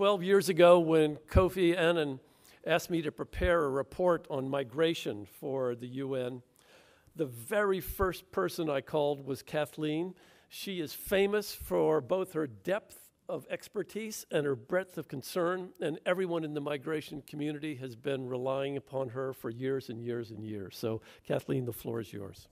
12 years ago when Kofi Annan asked me to prepare a report on migration for the UN, the very first person I called was Kathleen. She is famous for both her depth of expertise and her breadth of concern, and everyone in the migration community has been relying upon her for years and years and years. So, Kathleen, the floor is yours.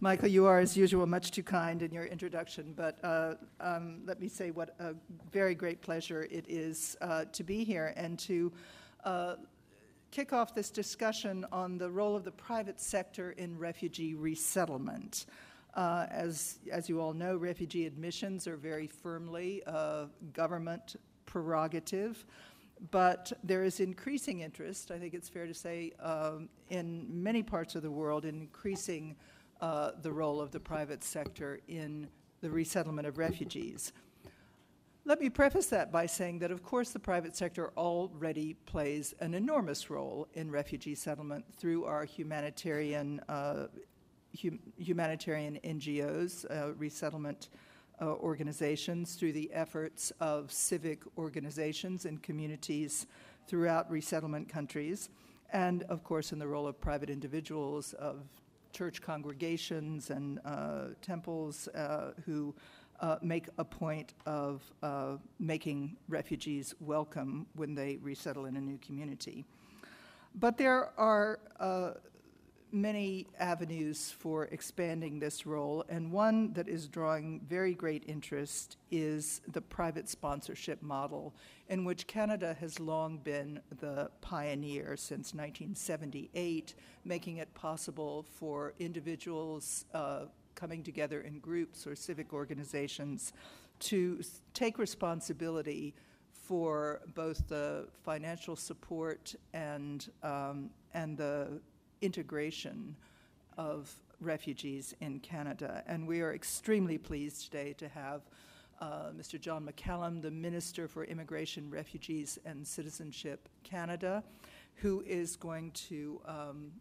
Michael, you are, as usual, much too kind in your introduction, but uh, um, let me say what a very great pleasure it is uh, to be here and to uh, kick off this discussion on the role of the private sector in refugee resettlement. Uh, as, as you all know, refugee admissions are very firmly a government prerogative, but there is increasing interest, I think it's fair to say, um, in many parts of the world in increasing uh, the role of the private sector in the resettlement of refugees. Let me preface that by saying that, of course, the private sector already plays an enormous role in refugee settlement through our humanitarian uh, hum- humanitarian NGOs, uh, resettlement uh, organizations, through the efforts of civic organizations and communities throughout resettlement countries, and of course in the role of private individuals, of church congregations and uh, temples uh, who uh, make a point of uh, making refugees welcome when they resettle in a new community. But there are uh, many avenues for expanding this role, and one that is drawing very great interest is the private sponsorship model, in which Canada has long been the pioneer since 1978, making it possible for individuals uh, coming together in groups or civic organizations to take responsibility for both the financial support and um, and the integration of refugees in Canada. And we are extremely pleased today to have uh, Mr. John McCallum, the Minister for Immigration, Refugees, and Citizenship Canada, who is going to um,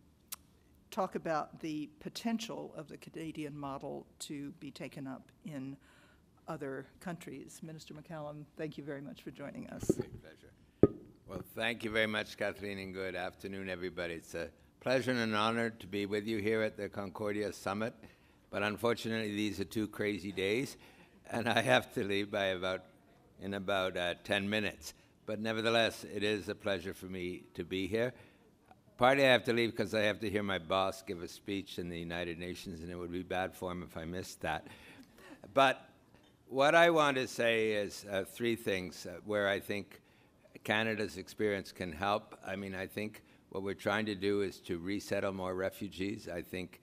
talk about the potential of the Canadian model to be taken up in other countries. Minister McCallum, thank you very much for joining us. Great pleasure. Well, thank you very much, Kathleen, and good afternoon, everybody. It's a pleasure and an honor to be with you here at the Concordia Summit. But unfortunately, these are two crazy days, and I have to leave by about in about uh, 10 minutes. But nevertheless, it is a pleasure for me to be here. Partly I have to leave because I have to hear my boss give a speech in the United Nations, and it would be bad form if I missed that. But what I want to say is uh, three things uh, where I think Canada's experience can help. I mean, I think what we're trying to do is to resettle more refugees. I think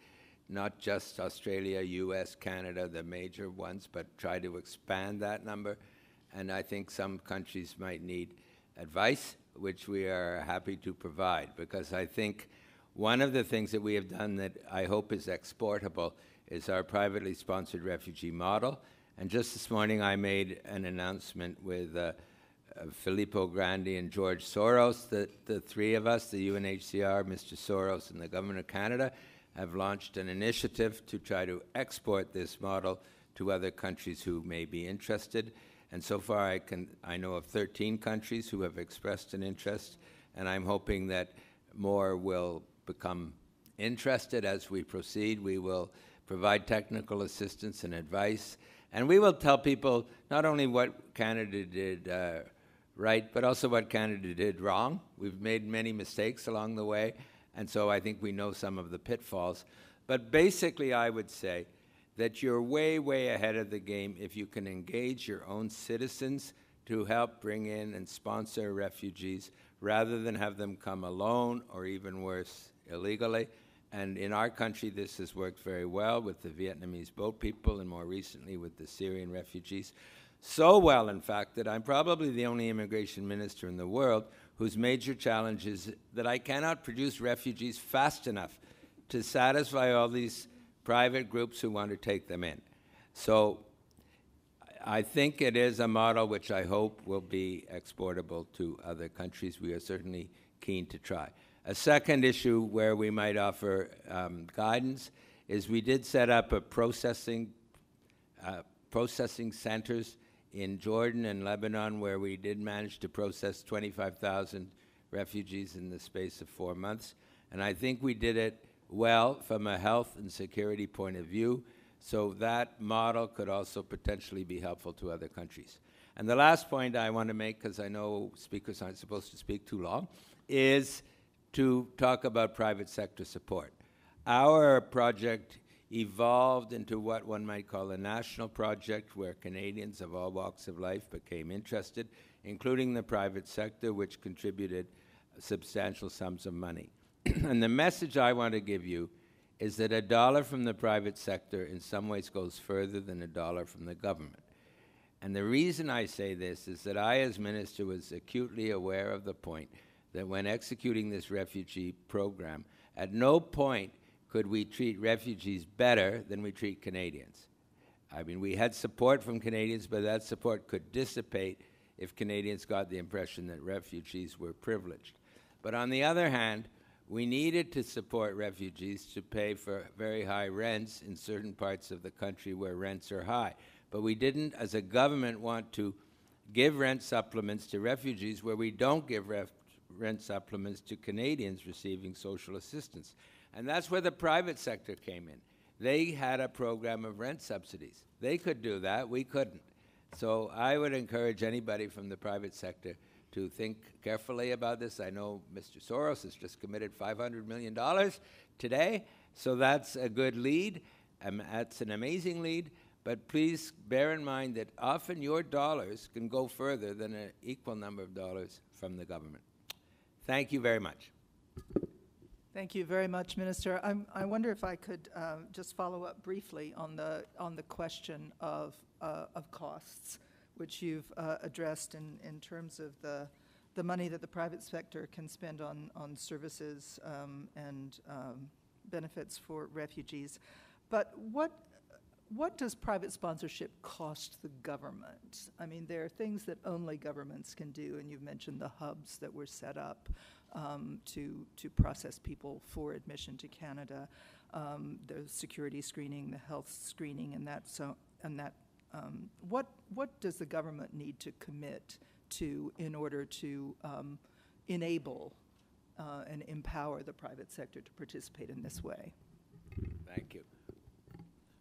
not just Australia, US, Canada, the major ones, but try to expand that number. And I think some countries might need advice, which we are happy to provide, because I think one of the things that we have done that I hope is exportable is our privately sponsored refugee model. And just this morning, I made an announcement with uh, Filippo Grandi and George Soros, the, the three of us, the UNHCR, Mr. Soros, and the Government of Canada, have launched an initiative to try to export this model to other countries who may be interested. And so far, I, can, I know of 13 countries who have expressed an interest, and I'm hoping that more will become interested as we proceed. We will provide technical assistance and advice, and we will tell people not only what Canada did. Uh, right, but also what Canada did wrong. We've made many mistakes along the way, and so I think we know some of the pitfalls. But basically, I would say that you're way, way ahead of the game if you can engage your own citizens to help bring in and sponsor refugees rather than have them come alone or even worse, illegally. And in our country, this has worked very well with the Vietnamese boat people and more recently with the Syrian refugees. So well, in fact, that I'm probably the only immigration minister in the world whose major challenge is that I cannot produce refugees fast enough to satisfy all these private groups who want to take them in. So I think it is a model which I hope will be exportable to other countries. We are certainly keen to try. A second issue where we might offer um, guidance is we did set up a processing uh, processing centers in Jordan and Lebanon, where we did manage to process 25,000 refugees in the space of four months. And I think we did it well from a health and security point of view. So that model could also potentially be helpful to other countries. And the last point I want to make, because I know speakers aren't supposed to speak too long, is to talk about private sector support. Our project evolved into what one might call a national project where Canadians of all walks of life became interested, including the private sector, which contributed substantial sums of money. and the message I want to give you is that a dollar from the private sector in some ways goes further than a dollar from the government. And the reason I say this is that I, as minister, was acutely aware of the point that when executing this refugee program, at no point could we treat refugees better than we treat Canadians. I mean, we had support from Canadians, but that support could dissipate if Canadians got the impression that refugees were privileged. But on the other hand, we needed to support refugees to pay for very high rents in certain parts of the country where rents are high. But we didn't, as a government, want to give rent supplements to refugees where we don't give rent supplements to Canadians receiving social assistance. And that's where the private sector came in. They had a program of rent subsidies. They could do that, we couldn't. So I would encourage anybody from the private sector to think carefully about this. I know Mr. Soros has just committed $500 million today, so that's a good lead. Um, that's an amazing lead. But please bear in mind that often your dollars can go further than an equal number of dollars from the government. Thank you very much. Thank you very much, Minister. I'm, i wonder if I could uh, just follow up briefly on the on the question of uh, of costs which you've uh, addressed in, in terms of the, the money that the private sector can spend on, on services um, and um, benefits for refugees. But what, what does private sponsorship cost the government? I mean, there are things that only governments can do, and you've mentioned the hubs that were set up um, to, to process people for admission to Canada, um, the security screening, the health screening, and that, so, and that um, what, what does the government need to commit to in order to um, enable uh, and empower the private sector to participate in this way? Thank you.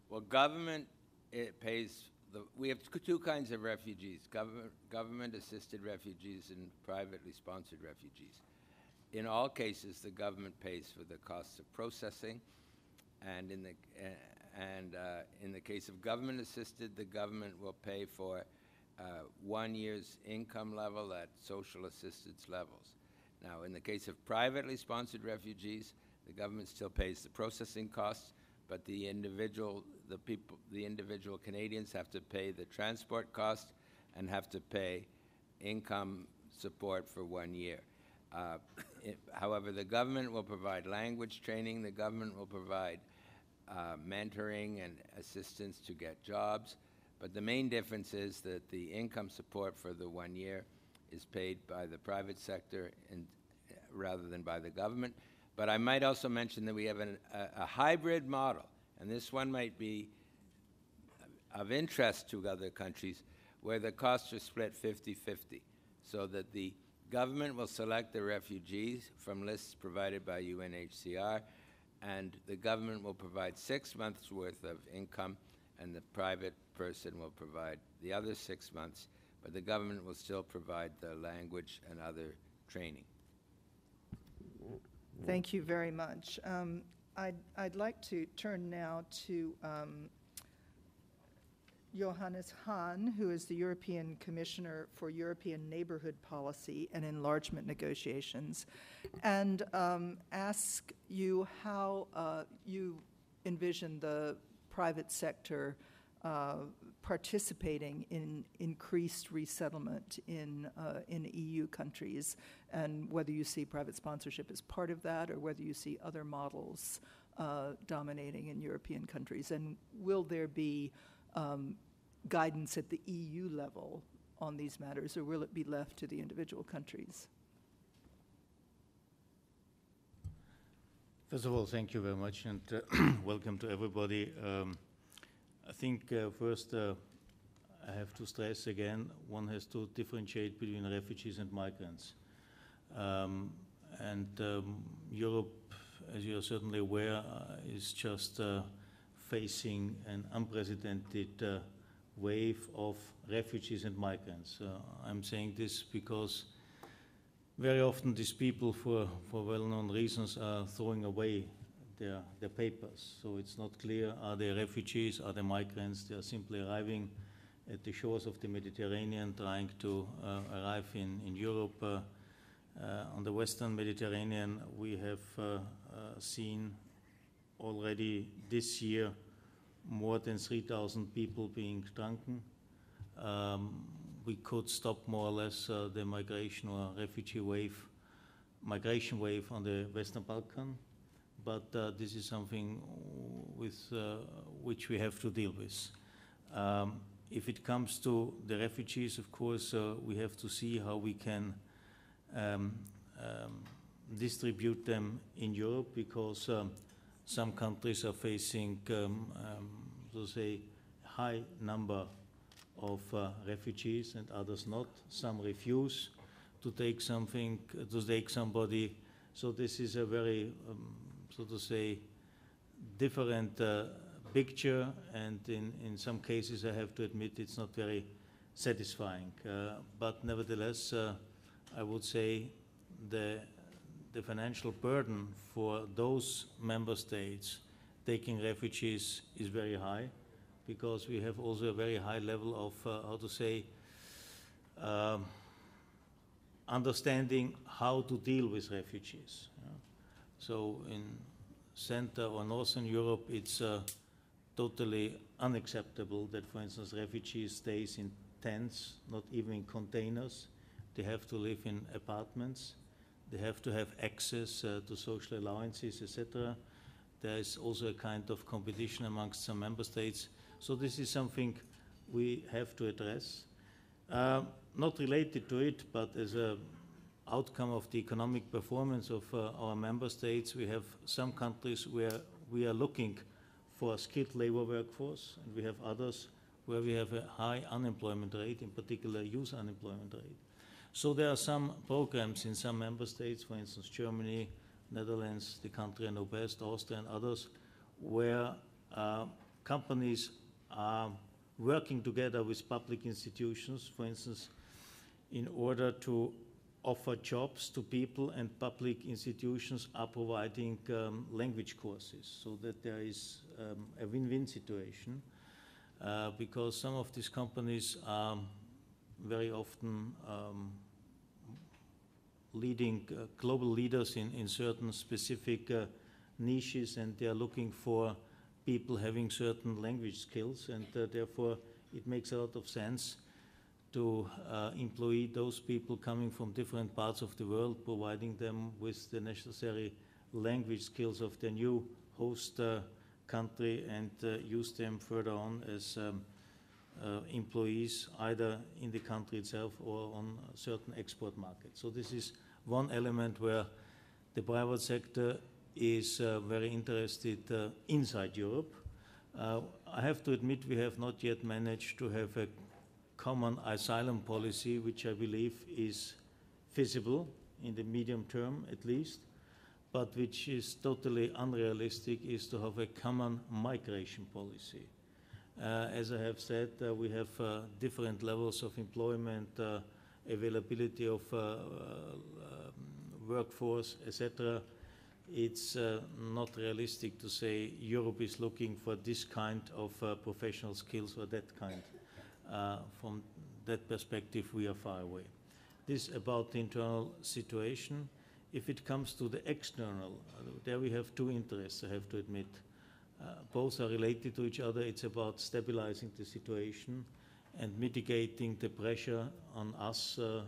Well, government it pays the, we have two kinds of refugees government, government assisted refugees and privately sponsored refugees. In all cases, the government pays for the costs of processing, and in the, uh, and in the case of government assisted, the government will pay for uh, one year's income level at social assistance levels. Now, in the case of privately sponsored refugees, the government still pays the processing costs, but the individual, the people, the individual Canadians have to pay the transport costs and have to pay income support for one year. Uh, it, however, the government will provide language training. The government will provide uh, mentoring and assistance to get jobs. But the main difference is that the income support for the one year is paid by the private sector and, uh, rather than by the government. But I might also mention that we have an, a, a hybrid model, and this one might be of interest to other countries where the costs are split 50 50, so that the government will select the refugees from lists provided by UNHCR and the government will provide six months' worth of income, and the private person will provide the other six months, but the government will still provide the language and other training. Thank you very much. Um, I'd, I'd like to turn now to um, Johannes Hahn, who is the European Commissioner for European Neighborhood Policy and Enlargement Negotiations, and um, ask you how uh, you envision the private sector uh, participating in increased resettlement in, uh, in EU countries, and whether you see private sponsorship as part of that or whether you see other models uh, dominating in European countries. And will there be um, guidance at the EU level on these matters, or will it be left to the individual countries? First of all, thank you very much, and uh, welcome to everybody. Um, I think uh, first uh, I have to stress again, one has to differentiate between refugees and migrants. Um, and um, Europe, as you are certainly aware, uh, is just uh, facing an unprecedented uh, wave of refugees and migrants. Uh, I'm saying this because very often these people, for, for well-known reasons, are throwing away their, their papers. So it's not clear, are they refugees, are they migrants? They are simply arriving at the shores of the Mediterranean, trying to uh, arrive in, in Europe. Uh, uh, on the western Mediterranean, we have uh, seen already this year more than 3,000 people being drunken. Um, we could stop more or less uh, the migration or refugee wave, migration wave on the Western Balkan, but uh, this is something with uh, which we have to deal with. Um, if it comes to the refugees, of course, uh, we have to see how we can um, um, distribute them in Europe because um, some countries are facing, um, um, so say, high number of uh, refugees and others not. Some refuse to take something, to take somebody. So this is a very, um, so to say, different uh, picture, and in, in some cases, I have to admit, it's not very satisfying. Uh, but nevertheless, uh, I would say the, the financial burden for those member states taking refugees is very high because we have also a very high level of, uh, how to say, um, understanding how to deal with refugees. Yeah. So in Central or Northern Europe, it's uh, totally unacceptable that, for instance, refugees stays in tents, not even in containers. They have to live in apartments. They have to have access uh, to social allowances, etc. There is also a kind of competition amongst some member states so this is something we have to address. Uh, not related to it, but as an outcome of the economic performance of uh, our member states, we have some countries where we are looking for a skilled labor workforce, and we have others where we have a high unemployment rate, in particular youth unemployment rate. So there are some programs in some member states, for instance, Germany, Netherlands, the country I know best, Austria and others, where uh, companies are working together with public institutions, for instance, in order to offer jobs to people and public institutions are providing um, language courses so that there is um, a win-win situation uh, because some of these companies are very often um, leading uh, global leaders in, in certain specific uh, niches and they are looking for people having certain language skills, and uh, therefore it makes a lot of sense to uh, employ those people coming from different parts of the world, providing them with the necessary language skills of their new host uh, country and uh, use them further on as um, employees either in the country itself or on certain export markets. So this is one element where the private sector is uh, very interested uh, inside Europe. Uh, I have to admit we have not yet managed to have a common asylum policy, which I believe is feasible in the medium term at least, but which is totally unrealistic is to have a common migration policy. Uh, as I have said, uh, we have uh, different levels of employment, availability of um, workforce, etc it's not realistic to say Europe is looking for this kind of professional skills or that kind. From that perspective, we are far away. This about the internal situation. If it comes to the external, there we have two interests, I have to admit. Uh, both are related to each other. It's about stabilizing the situation and mitigating the pressure on us uh,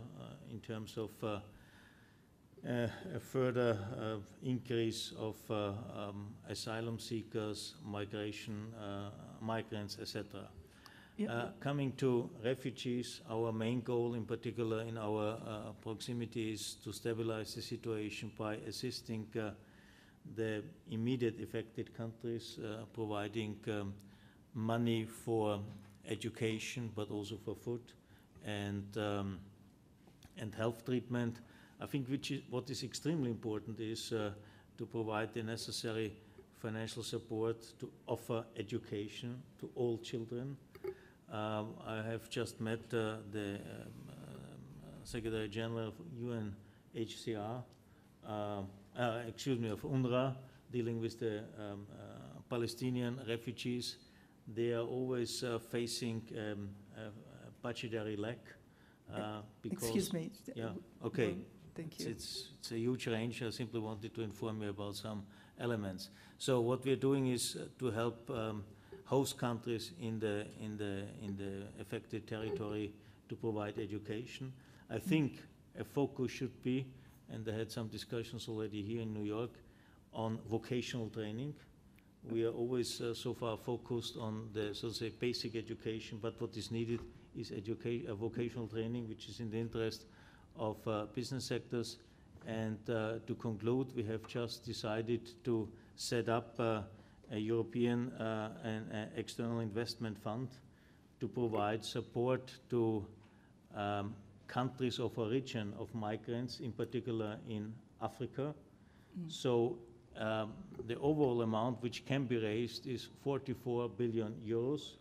in terms of uh, a further uh, increase of uh, um, asylum seekers, migration, migrants, etc. Uh, coming to refugees, our main goal in particular in our uh, proximity is to stabilize the situation by assisting uh, the immediate affected countries, providing um, money for education, but also for food and, um, and health treatment. I think which is, what is extremely important is uh, to provide the necessary financial support to offer education to all children. Um, I have just met uh, the um, um, Secretary General of UNHCR, uh, excuse me, of UNRWA, dealing with the um, uh, Palestinian refugees. They are always uh, facing um, budgetary lack uh, because. Excuse me. Yeah. Okay. Thank you. it's, it's a huge range. I simply wanted to inform you about some elements. So what we're doing is uh, to help um, host countries in the, in, the, in the affected territory to provide education. I think a focus should be, and I had some discussions already here in New York, on vocational training. We are always uh, so far focused on the, so to say, basic education, but what is needed is uh, vocational training, which is in the interest of uh, business sectors. And uh, to conclude, we have just decided to set up uh, a European uh, uh, external investment fund to provide support to um, countries of origin of migrants, in particular in Africa. So um, the overall amount which can be raised is 44 billion euros,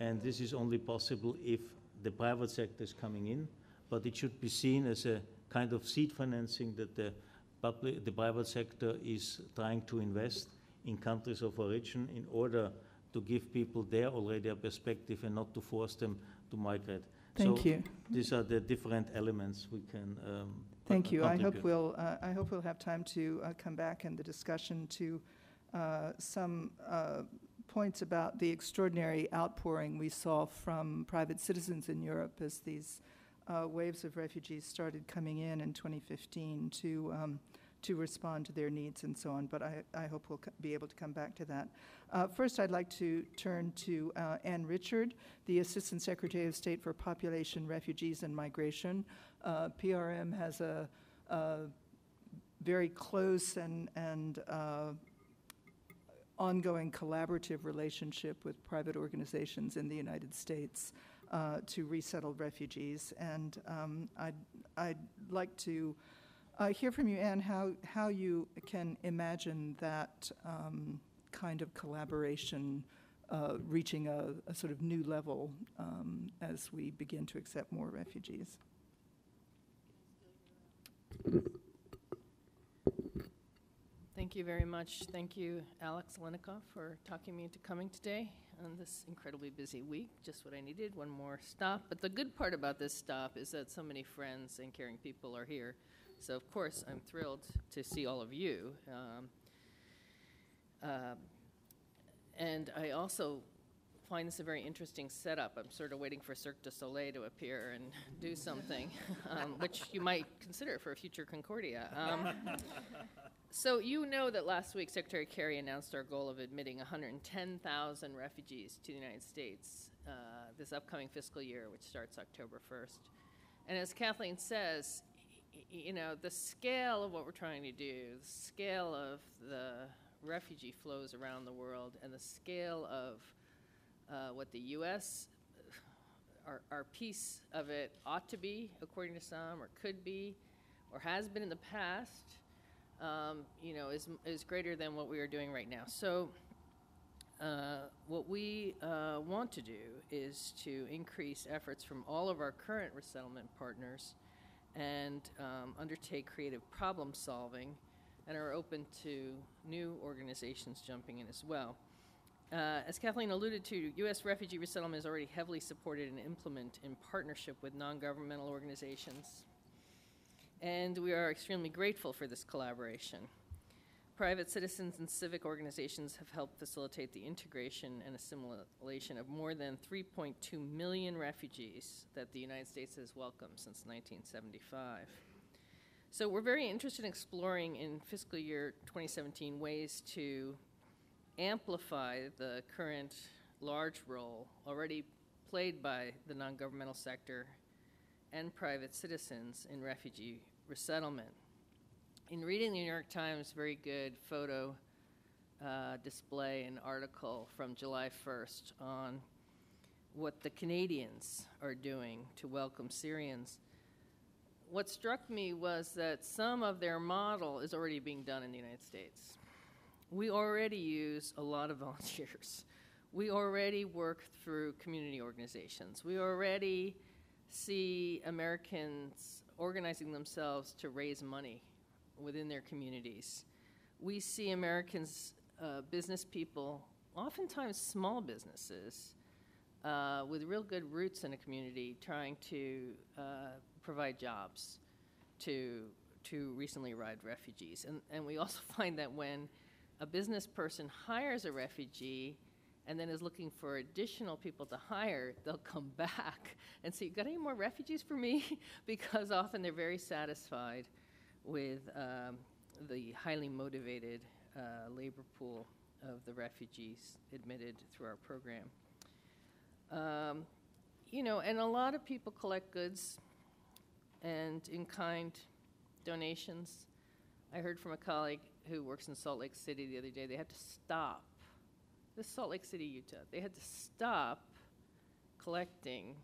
and this is only possible if the private sector is coming in, but it should be seen as a kind of seed financing that the public, the private sector is trying to invest in countries of origin in order to give people there already a perspective and not to force them to migrate. Thank So you. These are the different elements we can um, Thank you. I hope we'll, uh, I hope we'll have time to uh, come back in the discussion to uh, some uh, points about the extraordinary outpouring we saw from private citizens in Europe as these uh, waves of refugees started coming in in 2015 to, um, to respond to their needs and so on. But I, I hope we'll be able to come back to that. Uh, First, I'd like to turn to uh, Anne Richard, the Assistant Secretary of State for Population, Refugees, and Migration. Uh, PRM has a, a very close and, and uh, ongoing collaborative relationship with private organizations in the United States uh, to resettle refugees. And um, I'd, I'd like to uh, hear from you, Anne, how, how you can imagine that um, kind of collaboration uh, reaching a, a sort of new level um, as we begin to accept more refugees. Thank you very much. Thank you, Alex Aleinikoff, for talking me into coming today on this incredibly busy week. Just what I needed, one more stop. But the good part about this stop is that so many friends and caring people are here. So, of course, I'm thrilled to see all of you. Um, um, and I also find this a very interesting setup. I'm sort of waiting for Cirque du Soleil to appear and do something, um, which you might consider for a future Concordia. Um, so you know that last week Secretary Kerry announced our goal of admitting 110,000 refugees to the United States uh, this upcoming fiscal year, which starts October 1st. And as Kathleen says, you know, the scale of what we're trying to do, the scale of the refugee flows around the world, and the scale of uh, what the U.S. Our, our piece of it ought to be, according to some, or could be, or has been in the past, um, you know, is, is greater than what we are doing right now. So, uh, what we uh, want to do is to increase efforts from all of our current resettlement partners and um, undertake creative problem solving and are open to new organizations jumping in as well. Uh, as Kathleen alluded to, U.S. refugee resettlement is already heavily supported and implemented in partnership with non governmental organizations and we are extremely grateful for this collaboration. Private citizens and civic organizations have helped facilitate the integration and assimilation of more than 3.2 million refugees that the United States has welcomed since 1975. So we're very interested in exploring in fiscal year 2017 ways to amplify the current large role already played by the non-governmental sector and private citizens in refugee resettlement. In reading the New York Times very good photo uh, display and article from July 1st on what the Canadians are doing to welcome Syrians. What struck me was that some of their model is already being done in the United States. We already use a lot of volunteers. We already work through community organizations. We already see Americans organizing themselves to raise money within their communities. We see Americans, uh, business people, oftentimes small businesses, uh, with real good roots in a community, trying to uh, provide jobs to to recently arrived refugees. And, and we also find that when a business person hires a refugee and then is looking for additional people to hire, they'll come back and say, "You Got any more refugees for me? because often they're very satisfied with um, the highly motivated uh, labor pool of the refugees admitted through our program. Um, you know, and a lot of people collect goods and in kind donations. I heard from a colleague who works in Salt Lake City the other day, they had to stop. This is Salt Lake City, Utah. They had to stop collecting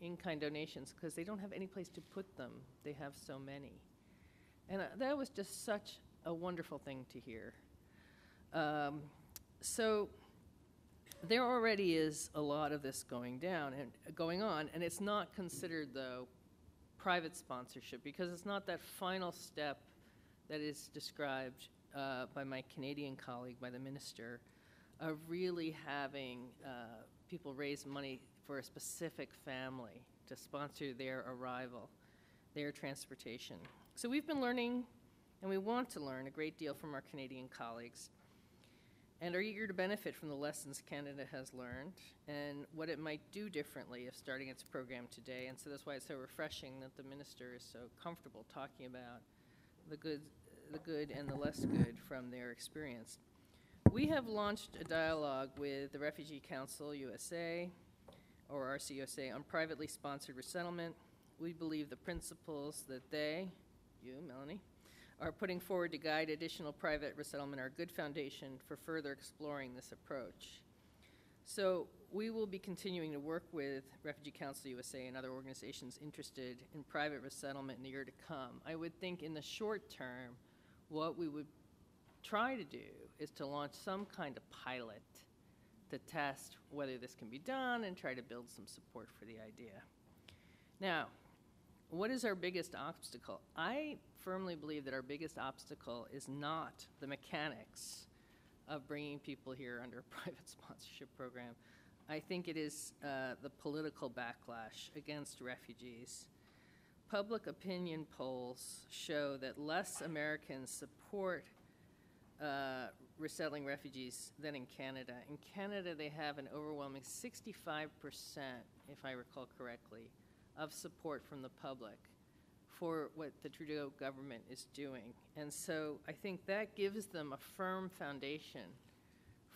in kind donations because they don't have any place to put them. They have so many. And uh, that was just such a wonderful thing to hear. Um, so there already is a lot of this going down and uh, going on, and it's not considered though private sponsorship because it's not that final step that is described uh, by my Canadian colleague, by the minister, of really having uh, people raise money for a specific family to sponsor their arrival, their transportation. So we've been learning, and we want to learn a great deal from our Canadian colleagues, and are eager to benefit from the lessons Canada has learned and what it might do differently if starting its program today. And so that's why it's so refreshing that the minister is so comfortable talking about the good, the good and the less good from their experience. We have launched a dialogue with the Refugee Council USA, or RCUSA, on privately sponsored resettlement. We believe the principles that they, you, Melanie, are putting forward to guide additional private resettlement are a good foundation for further exploring this approach. So we will be continuing to work with Refugee Council USA and other organizations interested in private resettlement in the year to come. I would think in the short term, what we would try to do is to launch some kind of pilot to test whether this can be done and try to build some support for the idea. Now, what is our biggest obstacle? I firmly believe that our biggest obstacle is not the mechanics of bringing people here under a private sponsorship program. I think it is uh, the political backlash against refugees. Public opinion polls show that less Americans support uh, resettling refugees than in Canada. In Canada, they have an overwhelming 65%, if I recall correctly, of support from the public for what the Trudeau government is doing. And so I think that gives them a firm foundation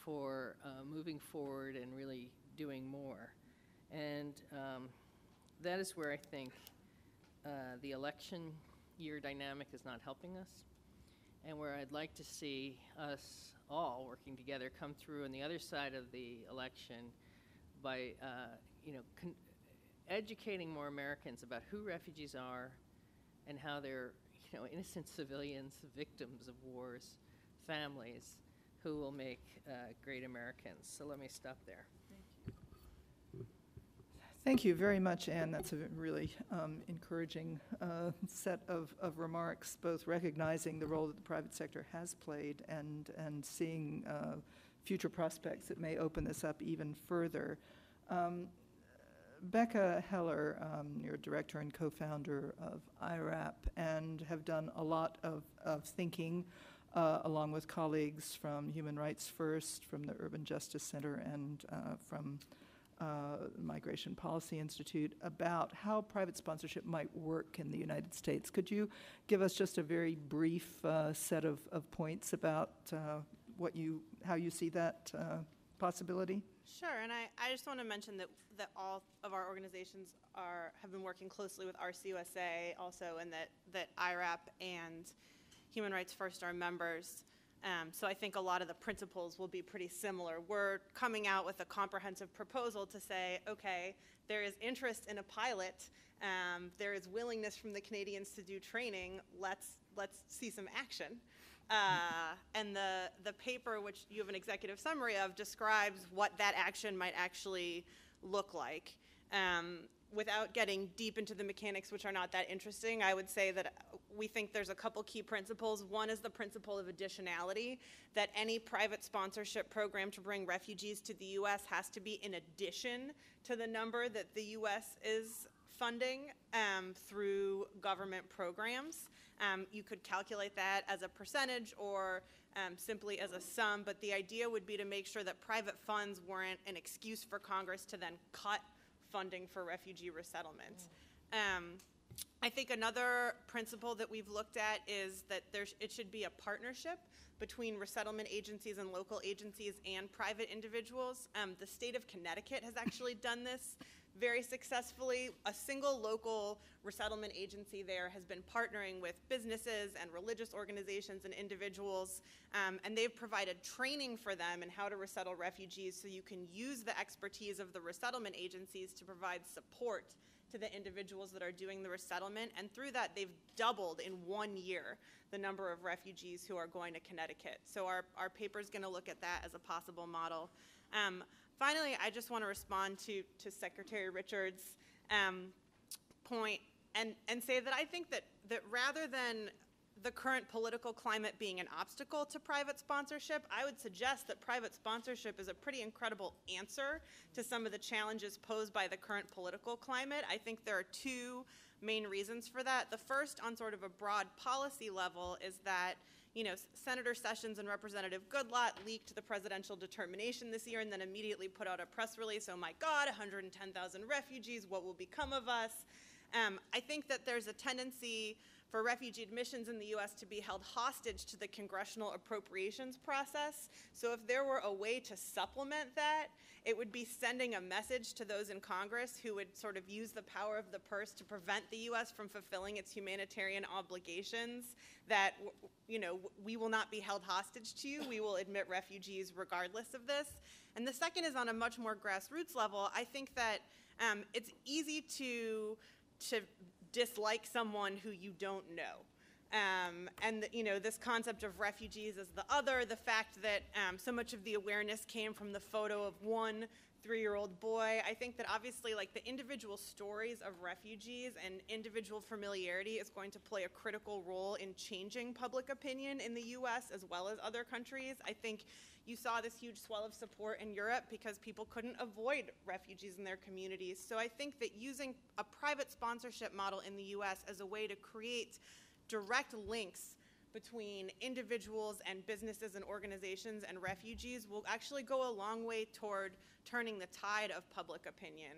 for uh, moving forward and really doing more. And um, that is where I think uh, the election year dynamic is not helping us, and where I'd like to see us all working together come through on the other side of the election by, uh, you know, educating more Americans about who refugees are and how they're, you know, innocent civilians, victims of wars, families who will make uh, great Americans. So let me stop there. Thank you Thank you very much, Anne. That's a really um, encouraging uh, set of, of remarks, both recognizing the role that the private sector has played and, and seeing uh, future prospects that may open this up even further. Um, Becca Heller, um, you're director and co-founder of IRAP and have done a lot of, of thinking uh, along with colleagues from Human Rights First, from the Urban Justice Center, and uh, from uh, Migration Policy Institute about how private sponsorship might work in the United States. Could you give us just a very brief uh, set of, of points about uh, what you, how you see that uh, possibility? Sure, and I, I just want to mention that, that all of our organizations are, have been working closely with RCUSA also, and that, that IRAP and Human Rights First are members Um, so I think a lot of the principles will be pretty similar. We're coming out with a comprehensive proposal to say, okay, there is interest in a pilot, um, there is willingness from the Canadians to do training. Let's let's see some action. Uh, and the the paper, which you have an executive summary of, describes what that action might actually look like. Um, without getting deep into the mechanics, which are not that interesting, I would say that we think there's a couple key principles. One is the principle of additionality, that any private sponsorship program to bring refugees to the U.S. has to be in addition to the number that the U.S. is funding um, through government programs. Um, you could calculate that as a percentage or um, simply as a sum, but the idea would be to make sure that private funds weren't an excuse for Congress to then cut funding for refugee resettlement. Um, I think another principle that we've looked at is that there it should be a partnership between resettlement agencies and local agencies and private individuals. Um, the state of Connecticut has actually done this very successfully. A single local resettlement agency there has been partnering with businesses and religious organizations and individuals, um, and they've provided training for them in how to resettle refugees so you can use the expertise of the resettlement agencies to provide support to the individuals that are doing the resettlement. And through that, they've doubled in one year the number of refugees who are going to Connecticut. So our, our paper is going to look at that as a possible model. Um, finally, I just want to respond to, to Secretary Richards' um, point and, and say that I think that, that rather than the current political climate being an obstacle to private sponsorship, I would suggest that private sponsorship is a pretty incredible answer to some of the challenges posed by the current political climate. I think there are two main reasons for that. The first, on sort of a broad policy level, is that you know, Senator Sessions and Representative Goodlatte leaked the presidential determination this year and then immediately put out a press release, oh my God, 110,000 refugees, what will become of us? Um, I think that there's a tendency for refugee admissions in the U.S. to be held hostage to the congressional appropriations process. So if there were a way to supplement that, it would be sending a message to those in Congress who would sort of use the power of the purse to prevent the U.S. from fulfilling its humanitarian obligations that, you know, we will not be held hostage to you. We will admit refugees regardless of this. And the second is on a much more grassroots level. I think that um, it's easy to to dislike someone who you don't know. Um, and the, you know this concept of refugees as the other, the fact that um, so much of the awareness came from the photo of one three-year-old boy. I think that obviously, like the individual stories of refugees and individual familiarity is going to play a critical role in changing public opinion in the U.S. as well as other countries. I think you saw this huge swell of support in Europe because people couldn't avoid refugees in their communities. So I think that using a private sponsorship model in the U.S. as a way to create direct links between individuals and businesses and organizations and refugees will actually go a long way toward turning the tide of public opinion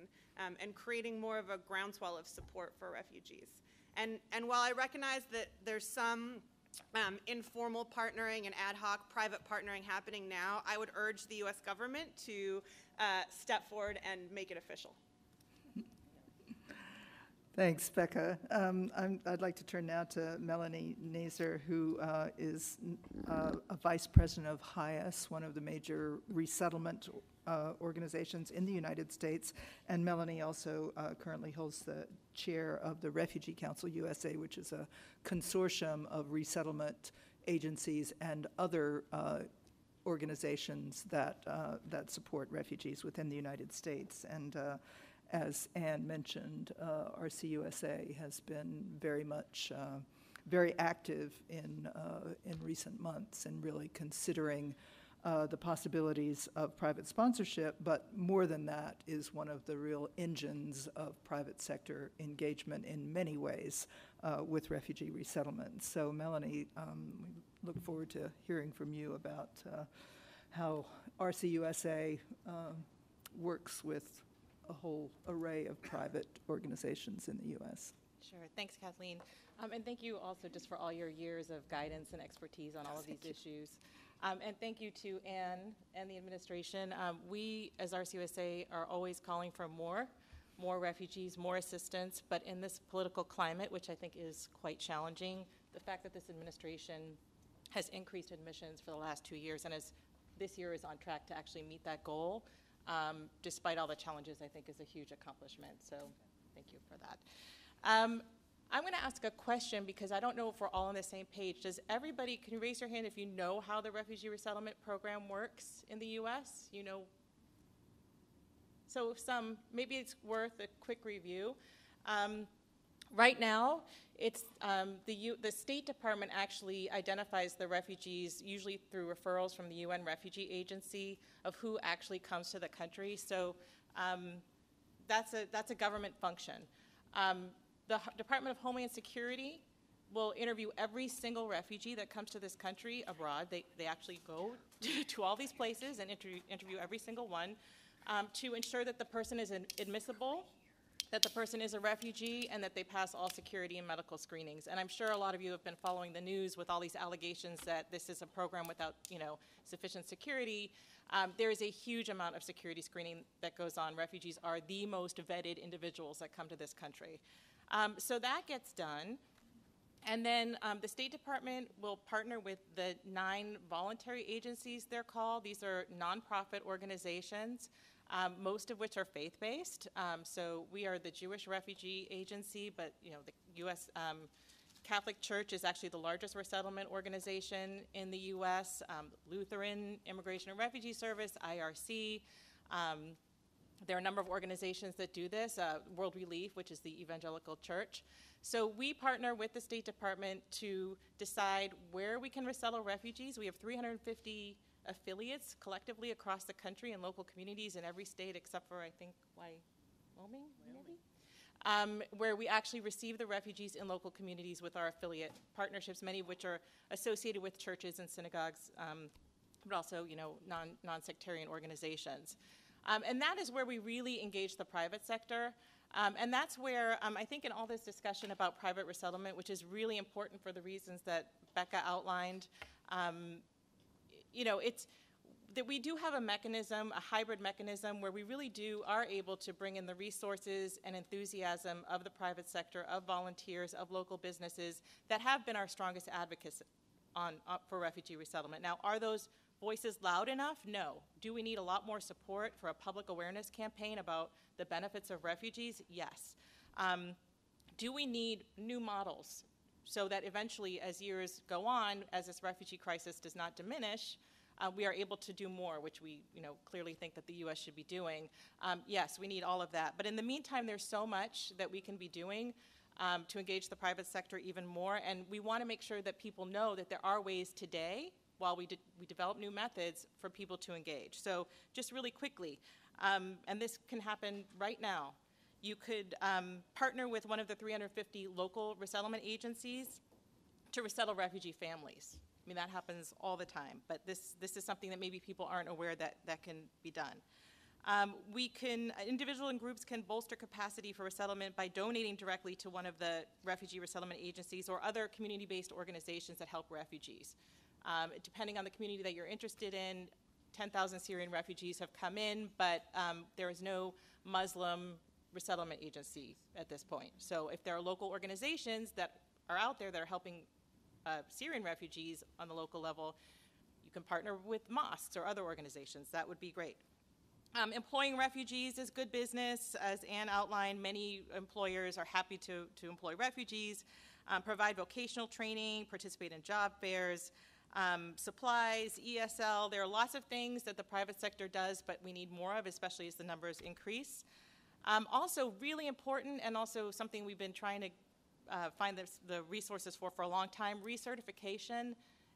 um, and creating more of a groundswell of support for refugees. And, and while I recognize that there's some um, informal partnering and ad hoc private partnering happening now, I would urge the US government to uh, step forward and make it official. Thanks, Becca. Um, I'm, I'd like to turn now to Melanie Nezer, who uh, is uh, a vice president of HIAS, one of the major resettlement uh, organizations in the United States. And Melanie also uh, currently holds the chair of the Refugee Council USA, which is a consortium of resettlement agencies and other uh, organizations that, uh, that support refugees within the United States. And as Anne mentioned, uh, RCUSA has been very much, uh, very active in, uh, in recent months and really considering uh, the possibilities of private sponsorship, but more than that is one of the real engines of private sector engagement in many ways uh, with refugee resettlement. So Melanie, um, we look forward to hearing from you about how RCUSA works with a whole array of private organizations in the U.S. Sure. Thanks, Kathleen. Um, and thank you also just for all your years of guidance and expertise on all of these issues. Um, and thank you to Anne and the administration. Um, we, as RCUSA, are always calling for more, more refugees, more assistance. But in this political climate, which I think is quite challenging, the fact that this administration has increased admissions for the last two years, and is, this year is on track to actually meet that goal. Um, despite all the challenges, I think is a huge accomplishment, so thank you for that. Um, I'm going to ask a question because I don't know if we're all on the same page. Does everybody, can you raise your hand if you know how the refugee resettlement program works in the U.S.? You know so some, maybe it's worth a quick review. Um, right now, it's um, the, U, the State Department actually identifies the refugees usually through referrals from the UN Refugee Agency of who actually comes to the country. So um, that's a that's a government function. Um, the H- Department of Homeland Security will interview every single refugee that comes to this country abroad. They, they actually go to all these places and interview, interview every single one um, to ensure that the person is admissible, that the person is a refugee, and that they pass all security and medical screenings. And I'm sure a lot of you have been following the news with all these allegations that this is a program without, you know, sufficient security. Um, there is a huge amount of security screening that goes on. Refugees are the most vetted individuals that come to this country. Um, so that gets done. And then um, the State Department will partner with the nine voluntary agencies, they're called. These are nonprofit organizations, um, most of which are faith-based. Um, so we are the Jewish Refugee Agency, but you know the U.S. Um, Catholic Church is actually the largest resettlement organization in the U.S. Um, Lutheran Immigration and Refugee Service, IRC. Um, there are a number of organizations that do this. Uh, World Relief, which is the evangelical church. So we partner with the State Department to decide where we can resettle refugees. We have 350 affiliates collectively across the country and local communities in every state except for, I think, Wyoming, maybe? Um, where we actually receive the refugees in local communities with our affiliate partnerships, many of which are associated with churches and synagogues, um, but also, you know, non, non-sectarian organizations. Um, and that is where we really engage the private sector. Um, and that's where um, I think in all this discussion about private resettlement, which is really important for the reasons that Becca outlined, um, you know, it's that we do have a mechanism, a hybrid mechanism, where we really do are able to bring in the resources and enthusiasm of the private sector, of volunteers, of local businesses that have been our strongest advocates on uh, for refugee resettlement. Now, are those voices loud enough? No. Do we need a lot more support for a public awareness campaign about the benefits of refugees? Yes. Um, do we need new models so that eventually, as years go on, as this refugee crisis does not diminish, uh, we are able to do more, which we, you know, clearly think that the U.S. should be doing. Um, yes, we need all of that. But in the meantime, there's so much that we can be doing um, to engage the private sector even more, and we want to make sure that people know that there are ways today, while we, de- we develop new methods, for people to engage. So, just really quickly, um, and this can happen right now. You could um, partner with one of the 350 local resettlement agencies to resettle refugee families. I mean, that happens all the time, but this, this is something that maybe people aren't aware that, that can be done. Um, we can, individual and groups can bolster capacity for resettlement by donating directly to one of the refugee resettlement agencies or other community-based organizations that help refugees. Um, depending on the community that you're interested in, 10,000 Syrian refugees have come in, but um, there is no Muslim resettlement agency at this point. So if there are local organizations that are out there that are helping uh, Syrian refugees on the local level, you can partner with mosques or other organizations. That would be great. Um, employing refugees is good business. As Anne outlined, many employers are happy to, to employ refugees, um, provide vocational training, participate in job fairs, um, supplies, ESL. There are lots of things that the private sector does, but we need more of, especially as the numbers increase. Um, also, really important, and also something we've been trying to uh, find the, the resources for for a long time, recertification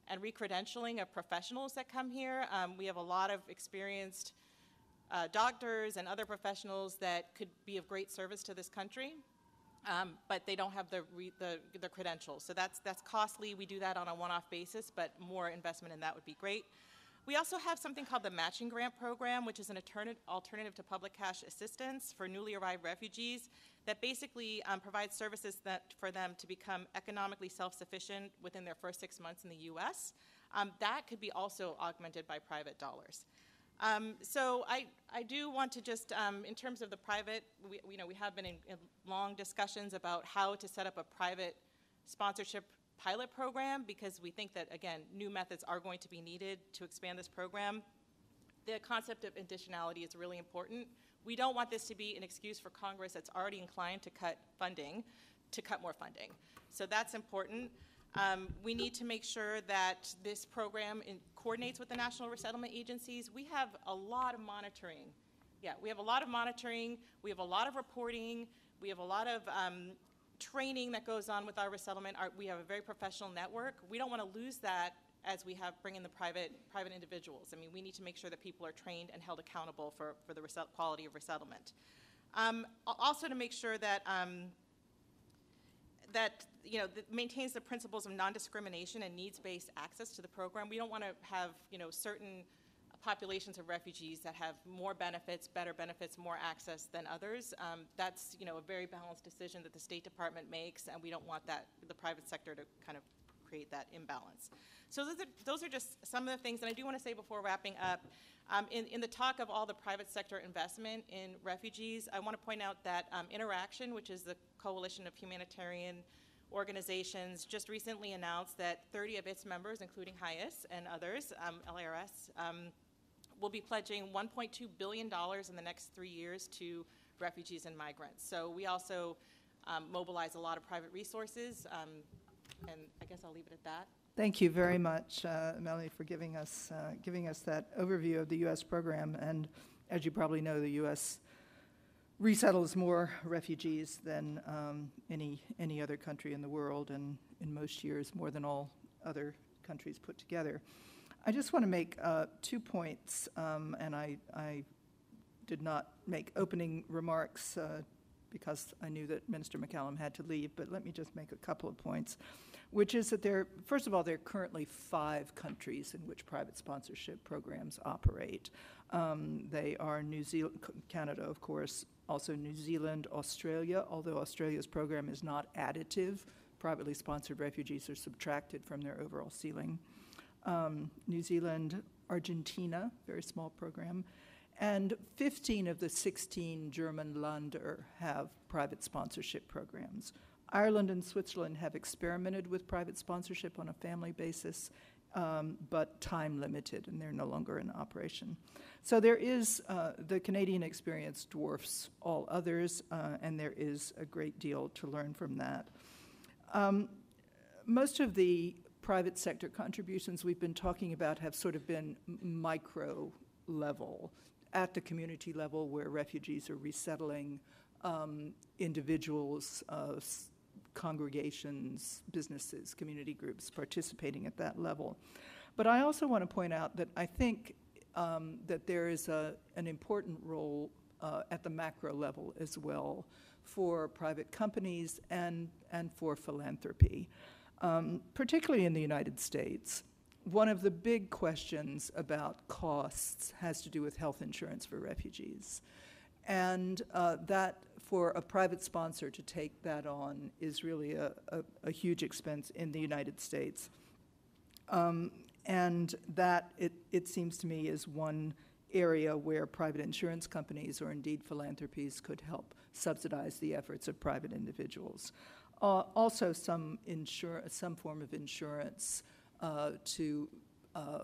and recredentialing of professionals that come here. Um, we have a lot of experienced uh, doctors and other professionals that could be of great service to this country, um, but they don't have the, the, the credentials. So that's, that's costly. We do that on a one-off basis, but more investment in that would be great. We also have something called the Matching Grant Program, which is an alternative, to public cash assistance for newly arrived refugees that basically um, provides services that, for them to become economically self-sufficient within their first six months in the U.S. Um, that could be also augmented by private dollars. Um, so I, I do want to just, um, in terms of the private, we, you know, we have been in, in long discussions about how to set up a private sponsorship pilot program because we think that, again, new methods are going to be needed to expand this program. The concept of additionality is really important. We don't want this to be an excuse for Congress that's already inclined to cut funding, to cut more funding. So that's important. Um, we need to make sure that this program in, coordinates with the national resettlement agencies. We have a lot of monitoring. Yeah, we have a lot of monitoring. We have a lot of reporting. We have a lot of um, training that goes on with our resettlement. Our, we have a very professional network. We don't want to lose that as we have bring in the private private individuals. I mean, we need to make sure that people are trained and held accountable for, for the quality of resettlement. Um, also to make sure that um, that you know that maintains the principles of non-discrimination and needs-based access to the program. We don't want to have you know certain populations of refugees that have more benefits, better benefits, more access than others. Um, that's you know a very balanced decision that the State Department makes, and we don't want that the private sector to kind of create that imbalance. So those are, those are just some of the things, and I do want to say before wrapping up, um, in, in the talk of all the private sector investment in refugees, I want to point out that um, Interaction, which is the coalition of humanitarian organizations, just recently announced that 30 of its members, including HIAS and others, um, LIRS, um, will be pledging $1.2 billion in the next three years to refugees and migrants. So we also um, mobilize a lot of private resources, um, and I guess I'll leave it at that. Thank you very much, uh, Melanie, for giving us, uh, giving us that overview of the U.S. program. And as you probably know, the U.S. resettles more refugees than um, any, any other country in the world, and in most years, more than all other countries put together. I just want to make uh, two points, um, and I, I did not make opening remarks uh, because I knew that Minister McCallum had to leave, but let me just make a couple of points which is that there, first of all, there are currently five countries in which private sponsorship programs operate. Um, they are New Zealand, Canada, of course, also New Zealand, Australia, although Australia's program is not additive. Privately sponsored refugees are subtracted from their overall ceiling. Um, New Zealand, Argentina, very small program, and 15 of the 16 German Länder have private sponsorship programs. Ireland and Switzerland have experimented with private sponsorship on a family basis, um, but time limited, and they're no longer in operation. So there is uh, the Canadian experience dwarfs all others, uh, and there is a great deal to learn from that. Um, most of the private sector contributions we've been talking about have sort of been micro level, at the community level where refugees are resettling um, individuals, uh, congregations, businesses, community groups participating at that level. But I also want to point out that I think um, that there is a, an important role uh, at the macro level as well for private companies and, and for philanthropy, um, particularly in the United States. One of the big questions about costs has to do with health insurance for refugees. And uh, that for a private sponsor to take that on is really a, a, a huge expense in the United States. Um, and that, it, it seems to me, is one area where private insurance companies or indeed philanthropies could help subsidize the efforts of private individuals. Uh, also, some, some form of insurance uh, to uh,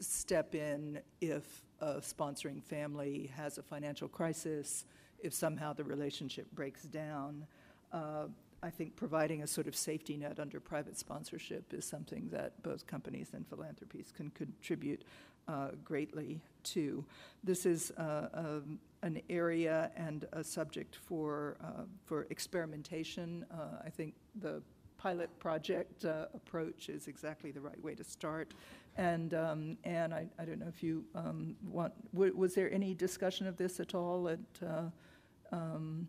step in if a sponsoring family has a financial crisis if somehow the relationship breaks down. Uh, I think providing a sort of safety net under private sponsorship is something that both companies and philanthropies can contribute uh, greatly too. This is uh, um, an area and a subject for, uh, for experimentation. Uh, I think the pilot project uh, approach is exactly the right way to start. And, um, and I, I don't know if you um, want, was there any discussion of this at all at um,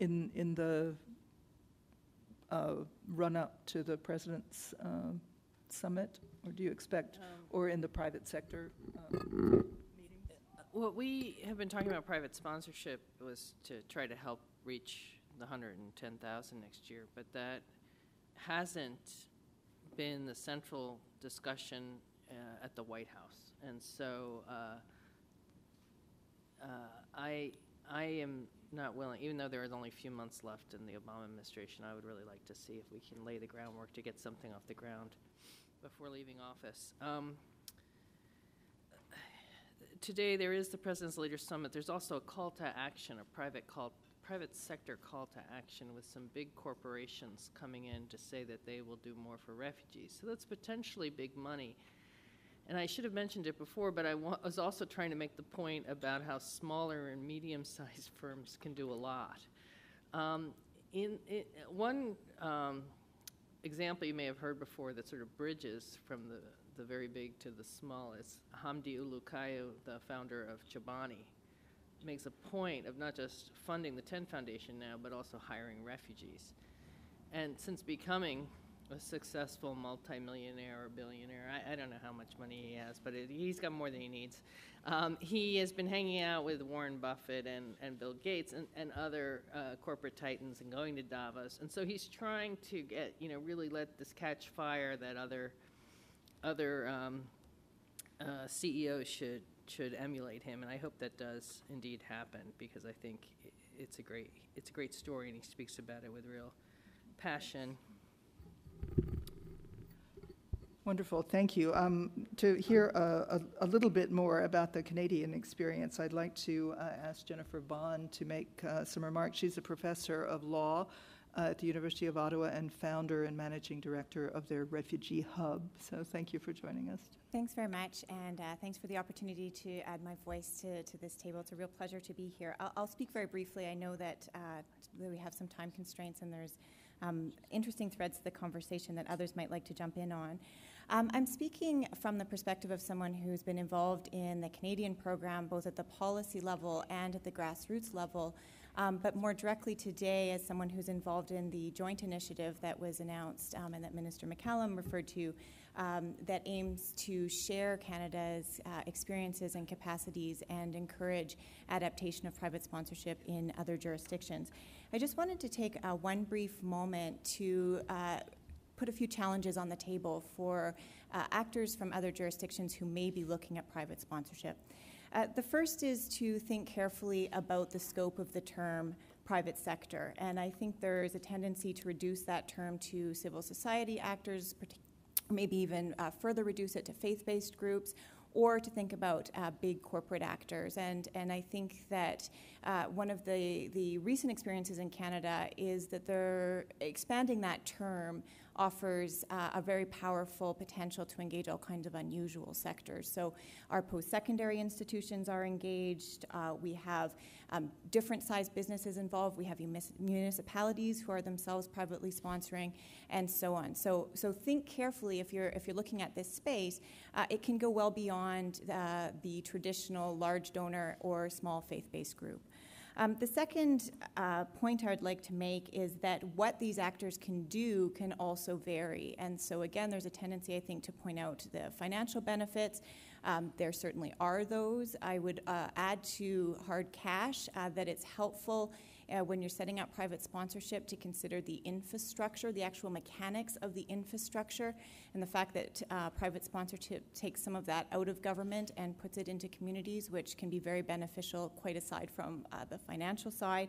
in, in the uh, run-up to the president's summit? Or do you expect, Um, or in the private sector uh? What we have been talking about private sponsorship was to try to help reach the 110,000 next year, but that hasn't been the central discussion uh, at the White House. And so uh, uh, I, I am not willing, even though there is only a few months left in the Obama administration, I would really like to see if we can lay the groundwork to get something off the ground before leaving office. Um, today, there is the President's Leaders Summit. There's also a call to action, a private call, private sector call to action with some big corporations coming in to say that they will do more for refugees. So that's potentially big money. And I should have mentioned it before, but I wa- was also trying to make the point about how smaller and medium-sized firms can do a lot. Um, in, in one um, example you may have heard before that sort of bridges from the, the very big to the small is Hamdi Ulukaya, the founder of Chobani, makes a point of not just funding the Tent Foundation now, but also hiring refugees. And since becoming a successful multimillionaire or billionaire, I, I don't know how much money he has, but it, he's got more than he needs. Um, he has been hanging out with Warren Buffett and, and Bill Gates and, and other uh, corporate titans and going to Davos. And so he's trying to get, you know, really let this catch fire that other, other um, uh, CEOs should, should emulate him. And I hope that does indeed happen because I think it's a great, it's a great story and he speaks about it with real passion. Wonderful, thank you. Um, To hear a, a, a little bit more about the Canadian experience, I'd like to uh, ask Jennifer Bond to make uh, some remarks. She's a professor of law uh, at the University of Ottawa and founder and managing director of their refugee hub. So thank you for joining us. Thanks very much, and uh, thanks for the opportunity to add my voice to, to this table. It's a real pleasure to be here. I'll, I'll speak very briefly. I know that, uh, that we have some time constraints and there's um, interesting threads to the conversation that others might like to jump in on. Um, I'm speaking from the perspective of someone who's been involved in the Canadian program, both at the policy level and at the grassroots level, um, but more directly today as someone who's involved in the joint initiative that was announced um, and that Minister McCallum referred to um, that aims to share Canada's uh, experiences and capacities and encourage adaptation of private sponsorship in other jurisdictions. I just wanted to take uh, one brief moment to uh, put a few challenges on the table for uh, actors from other jurisdictions who may be looking at private sponsorship. Uh, the first is to think carefully about the scope of the term private sector, and I think there is a tendency to reduce that term to civil society actors, maybe even uh, further reduce it to faith based groups. Or to think about uh, big corporate actors. And, and I think that uh, one of the, the recent experiences in Canada is that they're expanding that term offers uh, a very powerful potential to engage all kinds of unusual sectors. So, our post secondary institutions are engaged. Uh, we have um, different sized businesses involved. We have municipalities who are themselves privately sponsoring, and so on. So, so think carefully if you're if you're looking at this space. Uh, it can go well beyond uh, the traditional large donor or small faith based group. Um, the second uh, point I'd like to make is that what these actors can do can also vary. And so, again, there's a tendency, I think, to point out the financial benefits. Um, there certainly are those. I would uh, add to hard cash uh, that it's helpful uh, when you're setting up private sponsorship to consider the infrastructure, the actual mechanics of the infrastructure, and the fact that uh, private sponsorship takes some of that out of government and puts it into communities, which can be very beneficial, quite aside from uh, the financial side.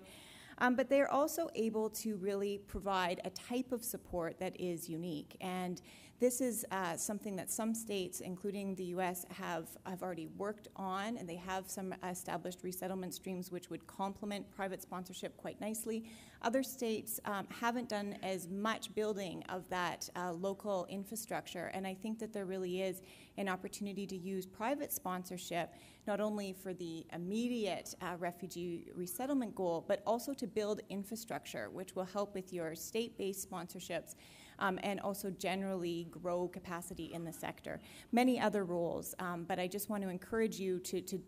Um, but they're also able to really provide a type of support that is unique. And this is uh, something that some states, including the U.S., have, have already worked on, and they have some established resettlement streams which would complement private sponsorship quite nicely. Other states um, haven't done as much building of that uh, local infrastructure, and I think that there really is an opportunity to use private sponsorship not only for the immediate uh, refugee resettlement goal, but also to build infrastructure, which will help with your state based sponsorships. Um, and also generally grow capacity in the sector. Many other roles, um, but I just want to encourage you to, to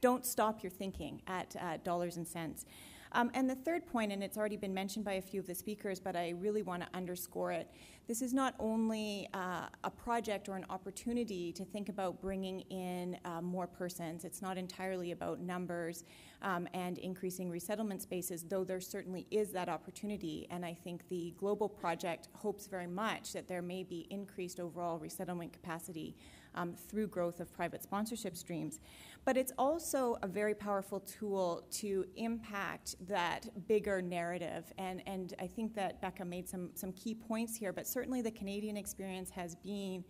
don't stop your thinking at uh, dollars and cents. Um, and the third point, and it's already been mentioned by a few of the speakers, but I really want to underscore it. This is not only uh, a project or an opportunity to think about bringing in uh, more persons. It's not entirely about numbers um, and increasing resettlement spaces, though there certainly is that opportunity. And I think the global project hopes very much that there may be increased overall resettlement capacity um, through growth of private sponsorship streams. But it's also a very powerful tool to impact that bigger narrative. And, and I think that Becca made some, some key points here, but certainly the Canadian experience has been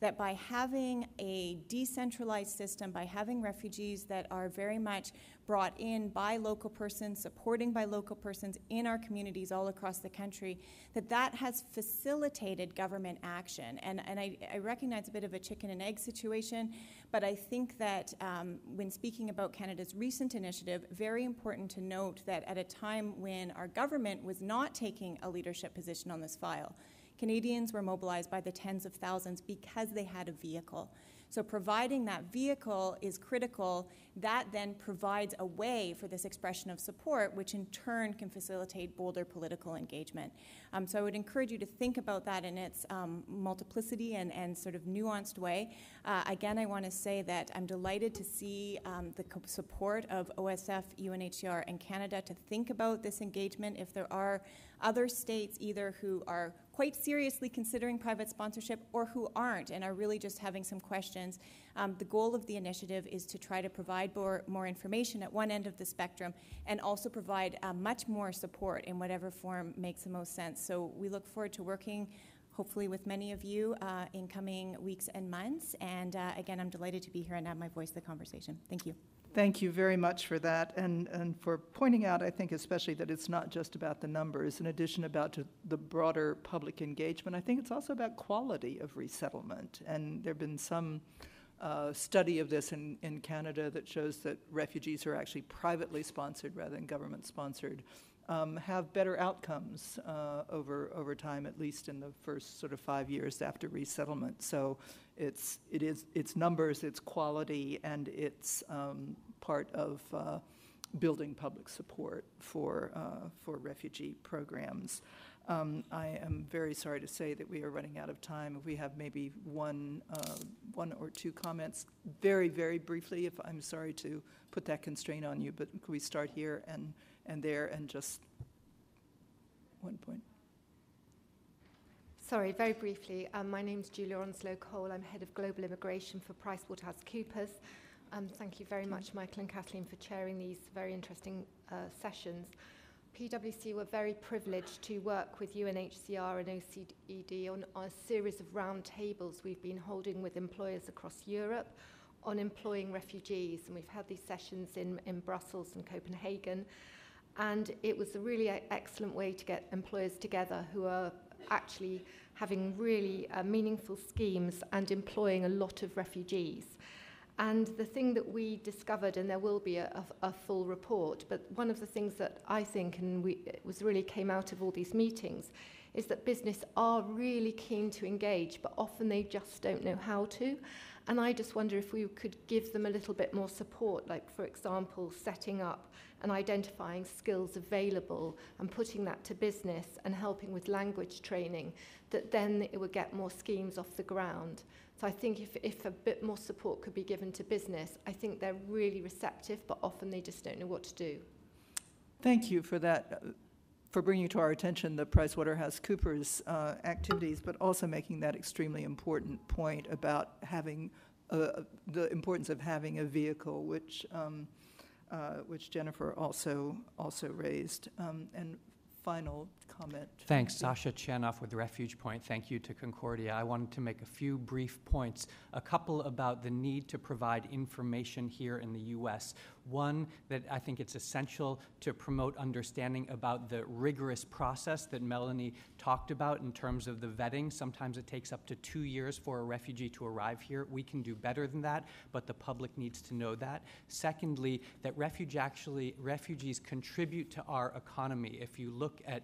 that by having a decentralized system, by having refugees that are very much brought in by local persons, supporting by local persons in our communities all across the country, that that has facilitated government action. And, and I, I recognize a bit of a chicken and egg situation, but I think that um, when speaking about Canada's recent initiative, very important to note that at a time when our government was not taking a leadership position on this file, Canadians were mobilized by the tens of thousands because they had a vehicle. So, providing that vehicle is critical. That then provides a way for this expression of support, which in turn can facilitate bolder political engagement. Um, so, I would encourage you to think about that in its um, multiplicity and, and sort of nuanced way. Uh, again, I want to say that I'm delighted to see um, the support of OSF, UNHCR, and Canada to think about this engagement. If there are other states either who are quite seriously considering private sponsorship or who aren't and are really just having some questions. Um, the goal of the initiative is to try to provide more, more information at one end of the spectrum and also provide uh, much more support in whatever form makes the most sense. So we look forward to working hopefully with many of you uh, in coming weeks and months. And uh, again, I'm delighted to be here and have my voice in the conversation. Thank you. Thank you very much for that and, and for pointing out, I think, especially that it's not just about the numbers. In addition, about the broader public engagement, I think it's also about quality of resettlement. And there have been some uh, study of this in, in Canada that shows that refugees are actually privately sponsored rather than government sponsored um, have better outcomes uh, over over time, at least in the first sort of five years after resettlement. So it's it is it's numbers, it's quality, and it's um, part of uh, building public support for, uh, for refugee programs. Um, I am very sorry to say that we are running out of time. We have maybe one, uh, one or two comments, very, very briefly, if I'm sorry to put that constraint on you, but could we start here and, and there and just one point? Sorry, very briefly. Um, my name is Julia Onslow Cole. I'm head of global immigration for PricewaterhouseCoopers. Um, thank you very much, Michael and Kathleen, for chairing these very interesting uh, sessions. PwC were very privileged to work with UNHCR and on, on a series of roundtables we've been holding with employers across Europe on employing refugees. And we've had these sessions in, in Brussels and Copenhagen. And it was a really excellent way to get employers together who are actually having really uh, meaningful schemes and employing a lot of refugees. And the thing that we discovered, and there will be a, a, a full report, but one of the things that I think, and we, it was really came out of all these meetings, is that business are really keen to engage, but often they just don't know how to. And I just wonder if we could give them a little bit more support, like, for example, setting up and identifying skills available and putting that to business and helping with language training, that then it would get more schemes off the ground. So I think if, if a bit more support could be given to business, I think they're really receptive, but often they just don't know what to do. Thank you for that, uh, for bringing to our attention the PricewaterhouseCoopers uh, activities, but also making that extremely important point about having uh, the importance of having a vehicle, which um, uh, which Jennifer also also raised. Um, and final comment. Thanks, Sasha Chanoff with Refuge Point. Thank you to Concordia. I wanted to make a few brief points. A couple about the need to provide information here in the U.S. One, that I think it's essential to promote understanding about the rigorous process that Melanie talked about in terms of the vetting. Sometimes it takes up to two years for a refugee to arrive here. We can do better than that, but the public needs to know that. Secondly, that refuge actually, refugees contribute to our economy. If you look at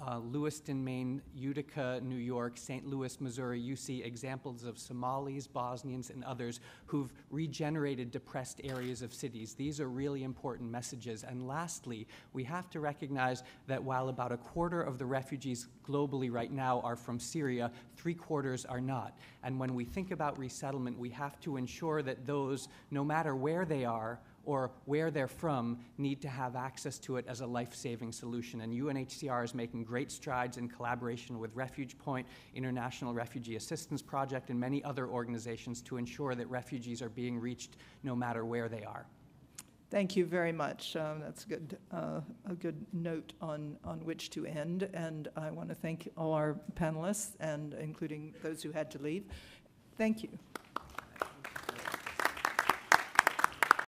uh, Lewiston, Maine, Utica, New York, St. Louis, Missouri, you see examples of Somalis, Bosnians, and others who've regenerated depressed areas of cities. These are really important messages. And lastly, we have to recognize that while about a quarter of the refugees globally right now are from Syria, three quarters are not. And when we think about resettlement, we have to ensure that those, no matter where they are, or where they're from need to have access to it as a life saving solution. And UNHCR is making great strides in collaboration with Refuge Point, International Refugee Assistance Project, and many other organizations to ensure that refugees are being reached no matter where they are. Thank you very much. Um, That's good, uh, a good note on, on which to end. And I want to thank all our panelists, and including those who had to leave. Thank you.